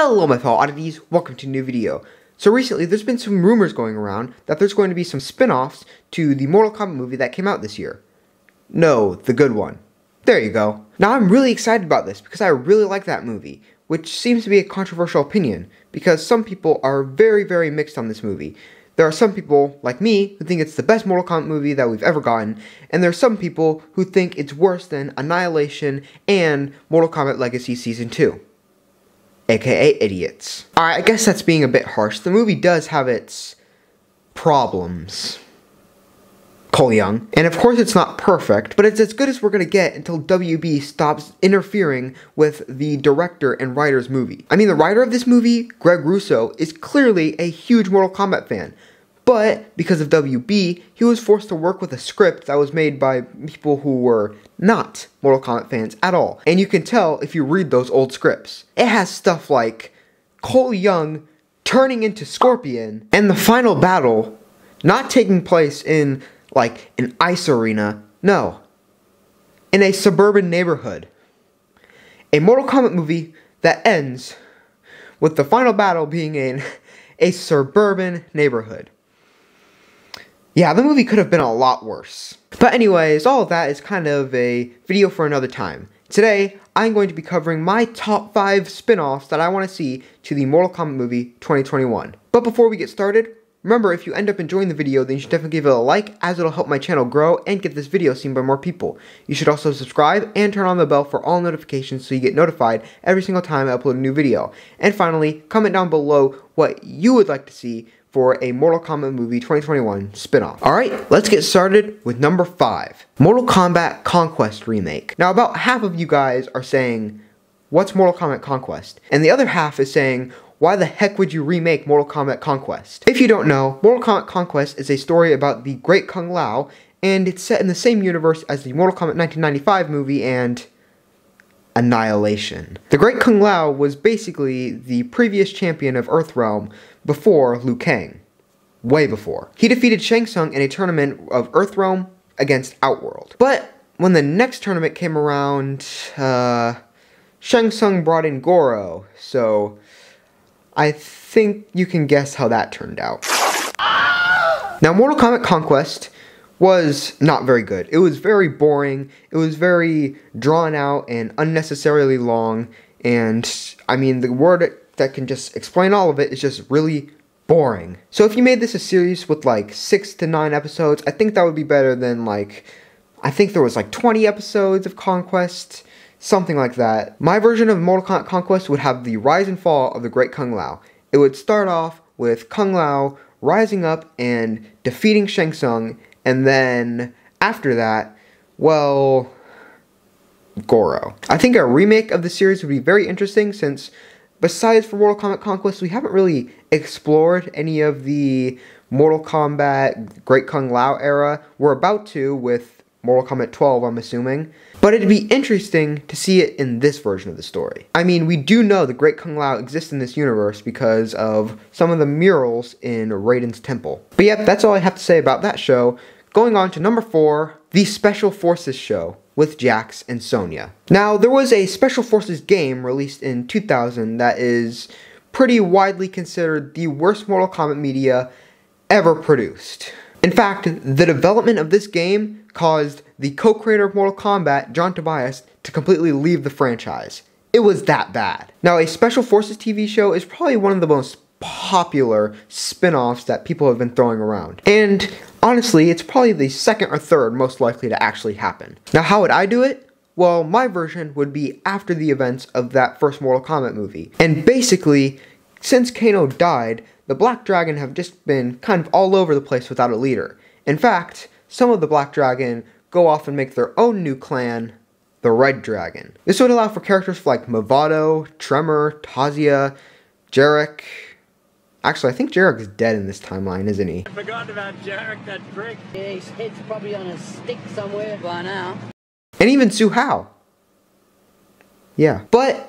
Hello my fellow oddities, welcome to a new video. So recently there's been some rumors going around that there's going to be some spin-offs to the Mortal Kombat movie that came out this year. No, the good one. There you go. Now I'm really excited about this because I really like that movie, which seems to be a controversial opinion because some people are very very mixed on this movie. There are some people, like me, who think it's the best Mortal Kombat movie that we've ever gotten, and there are some people who think it's worse than Annihilation and Mortal Kombat Legacy Season 2 aka idiots. I guess that's being a bit harsh. The movie does have its problems. Cole Young. And of course it's not perfect, but it's as good as we're gonna get until WB stops interfering with the director and writer's movie. I mean, the writer of this movie, Greg Russo, is clearly a huge Mortal Kombat fan. But because of WB, he was forced to work with a script that was made by people who were not Mortal Kombat fans at all. And you can tell if you read those old scripts. It has stuff like Cole Young turning into Scorpion and the final battle not taking place in like an ice arena. No. In a suburban neighborhood. A Mortal Kombat movie that ends with the final battle being in a suburban neighborhood. Yeah, the movie could have been a lot worse. But anyways, all of that is kind of a video for another time. Today, I'm going to be covering my top 5 spin-offs that I want to see to the Mortal Kombat movie 2021. But before we get started, remember if you end up enjoying the video, then you should definitely give it a like as it'll help my channel grow and get this video seen by more people. You should also subscribe and turn on the bell for all notifications so you get notified every single time I upload a new video. And finally, comment down below what you would like to see for a Mortal Kombat movie 2021 spin-off. Alright, let's get started with number 5. Mortal Kombat Conquest Remake. Now about half of you guys are saying, what's Mortal Kombat Conquest? And the other half is saying, why the heck would you remake Mortal Kombat Conquest? If you don't know, Mortal Kombat Conquest is a story about the Great Kung Lao, and it's set in the same universe as the Mortal Kombat 1995 movie and Annihilation. The Great Kung Lao was basically the previous champion of Earthrealm before Liu Kang. Way before. He defeated Shang Tsung in a tournament of Earthrealm against Outworld. But when the next tournament came around, uh, Shang Tsung brought in Goro, so I think you can guess how that turned out. Now, Mortal Kombat Conquest was not very good. It was very boring. It was very drawn out and unnecessarily long. And I mean, the word that can just explain all of it is just really boring. So if you made this a series with like six to nine episodes, I think that would be better than like, I think there was like 20 episodes of Conquest, something like that. My version of Mortal Kombat Conquest would have the rise and fall of the Great Kung Lao. It would start off with Kung Lao rising up and defeating Shang Tsung and then after that, well, Goro. I think a remake of the series would be very interesting since besides for Mortal Kombat Conquest, we haven't really explored any of the Mortal Kombat Great Kung Lao era. We're about to with Mortal Kombat 12, I'm assuming. But it'd be interesting to see it in this version of the story. I mean, we do know the Great Kung Lao exists in this universe because of some of the murals in Raiden's temple. But yep, that's all I have to say about that show. Going on to number four, the Special Forces show with Jax and Sonya. Now, there was a Special Forces game released in 2000 that is pretty widely considered the worst Mortal Kombat media ever produced. In fact, the development of this game caused the co-creator of Mortal Kombat, John Tobias, to completely leave the franchise. It was that bad. Now, a Special Forces TV show is probably one of the most popular spin-offs that people have been throwing around. And honestly, it's probably the second or third most likely to actually happen. Now, how would I do it? Well, my version would be after the events of that first Mortal Kombat movie. And basically, since Kano died, the Black Dragon have just been kind of all over the place without a leader. In fact, some of the Black Dragon go off and make their own new clan, the Red Dragon. This would allow for characters like Mavado, Tremor, Tasia, Jarek, Actually, I think Jarek's dead in this timeline, isn't he? I forgot about Jarek, that prick. Yeah, his head's probably on a stick somewhere by now. And even Hsu Hao. Yeah. But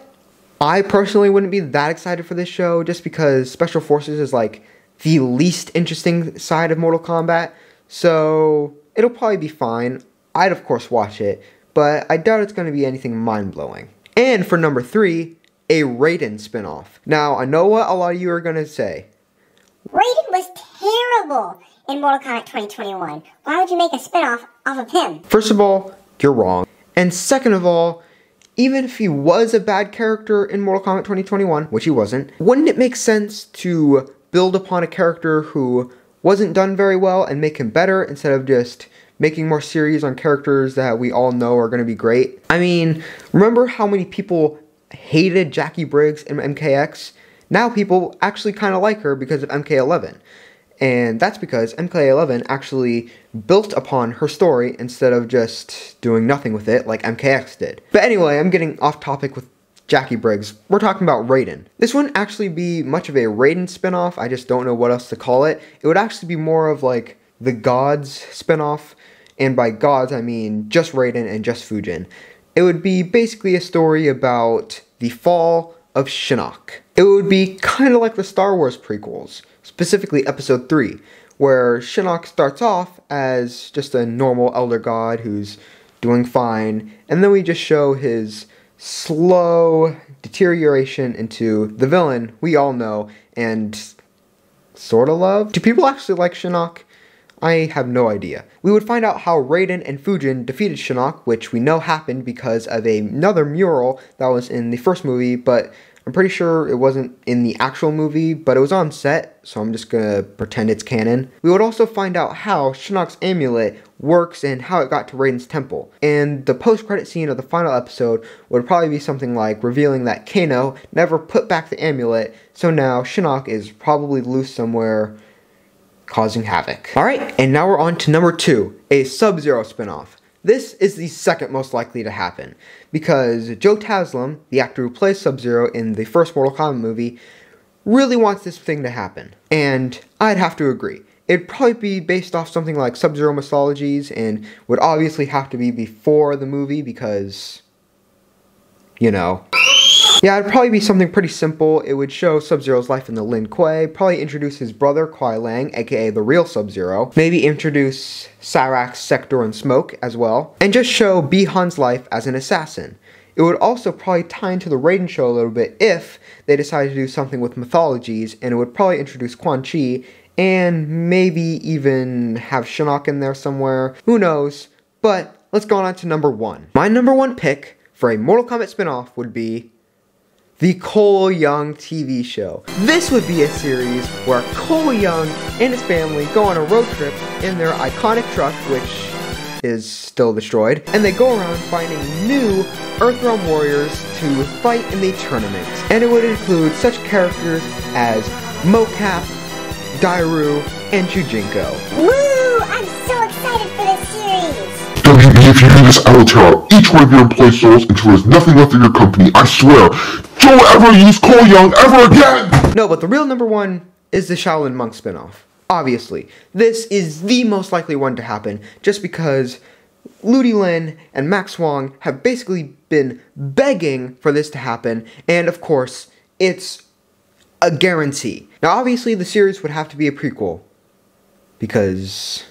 I personally wouldn't be that excited for this show just because Special Forces is like the least interesting side of Mortal Kombat. So it'll probably be fine. I'd of course watch it, but I doubt it's going to be anything mind blowing. And for number three, a Raiden spin-off. Now, I know what a lot of you are gonna say. Raiden was terrible in Mortal Kombat 2021. Why would you make a spin-off off of him? First of all, you're wrong. And second of all, even if he was a bad character in Mortal Kombat 2021, which he wasn't, wouldn't it make sense to build upon a character who wasn't done very well and make him better instead of just making more series on characters that we all know are going to be great? I mean, remember how many people hated Jackie Briggs in MKX? Now people actually kind of like her because of MK11. And that's because MK11 actually built upon her story instead of just doing nothing with it like MKX did. But anyway, I'm getting off topic with Jackie Briggs. We're talking about Raiden. This wouldn't actually be much of a Raiden spinoff, I just don't know what else to call it. It would actually be more of like the Gods spinoff, and by Gods I mean just Raiden and just Fujin. It would be basically a story about the fall of Shinnok. It would be kind of like the Star Wars prequels specifically episode 3, where Shinnok starts off as just a normal elder god who's doing fine, and then we just show his slow deterioration into the villain we all know and sort of love. Do people actually like Shinnok? I have no idea. We would find out how Raiden and Fujin defeated Shinnok, which we know happened because of a, another mural that was in the first movie, but I'm pretty sure it wasn't in the actual movie, but it was on set, so I'm just gonna pretend it's canon. We would also find out how Shinnok's amulet works and how it got to Raiden's temple. And the post-credit scene of the final episode would probably be something like revealing that Kano never put back the amulet, so now Shinnok is probably loose somewhere causing havoc. Alright, and now we're on to number two, a Sub-Zero spinoff. This is the second most likely to happen, because Joe Taslim, the actor who plays Sub-Zero in the first Mortal Kombat movie, really wants this thing to happen. And I'd have to agree. It'd probably be based off something like Sub-Zero mythologies, and would obviously have to be before the movie, because, you know, yeah, it'd probably be something pretty simple. It would show Sub-Zero's life in the Lin Kuei, probably introduce his brother, Kuai Liang, aka the real Sub-Zero, maybe introduce Cyrax, Sector, and Smoke as well, and just show Bi-Han's life as an assassin. It would also probably tie into the Raiden show a little bit if they decided to do something with mythologies, and it would probably introduce Quan Chi, and maybe even have Shinnok in there somewhere. Who knows? But let's go on to number one. My number one pick for a Mortal Kombat spinoff would be the Cole Young TV show. This would be a series where Cole Young and his family go on a road trip in their iconic truck, which is still destroyed, and they go around finding new Earthrealm warriors to fight in the tournament. And it would include such characters as Mokap, Dairou, and Chujinko. Woo! I'm so excited for this series! WB, if you do this, I will tear out each one of your employee souls until there's nothing left of your company. I swear. Don't ever use Cole Young ever again! No, but the real number one is the Shaolin Monk spinoff. Obviously. This is the most likely one to happen, just because Ludi Lin and Max Huang have basically been begging for this to happen, and of course, it's a guarantee. Now, obviously, the series would have to be a prequel, because,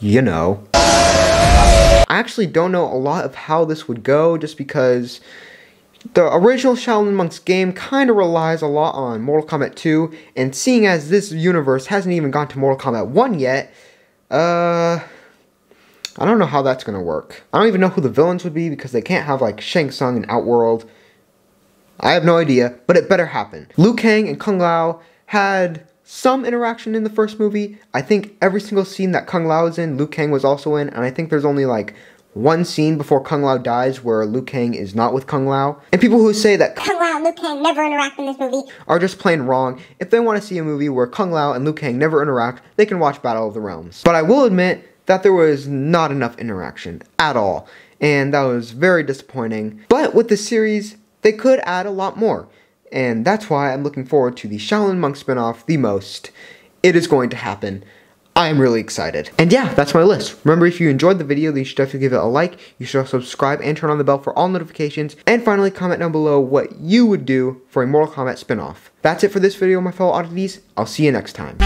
you know. I actually don't know a lot of how this would go, just because the original Shaolin Monks game kind of relies a lot on Mortal Kombat 2, and seeing as this universe hasn't even gone to Mortal Kombat 1 yet, uh, I don't know how that's gonna work. I don't even know who the villains would be because they can't have like Shang Tsung and Outworld. I have no idea, but it better happen. Liu Kang and Kung Lao had some interaction in the first movie. I think every single scene that Kung Lao is in, Liu Kang was also in, and I think there's only like one scene before Kung Lao dies where Liu Kang is not with Kung Lao. And people who say that Kung Lao and Liu Kang never interact in this movie are just plain wrong. If they want to see a movie where Kung Lao and Liu Kang never interact, they can watch Battle of the Realms. But I will admit that there was not enough interaction at all, and that was very disappointing. But with the series, they could add a lot more, and that's why I'm looking forward to the Shaolin Monk spinoff the most. It is going to happen. I am really excited. And yeah, that's my list. Remember, if you enjoyed the video, you should definitely give it a like. You should subscribe and turn on the bell for all notifications. And finally, comment down below what you would do for a Mortal Kombat spinoff. That's it for this video, my fellow oddities. I'll see you next time.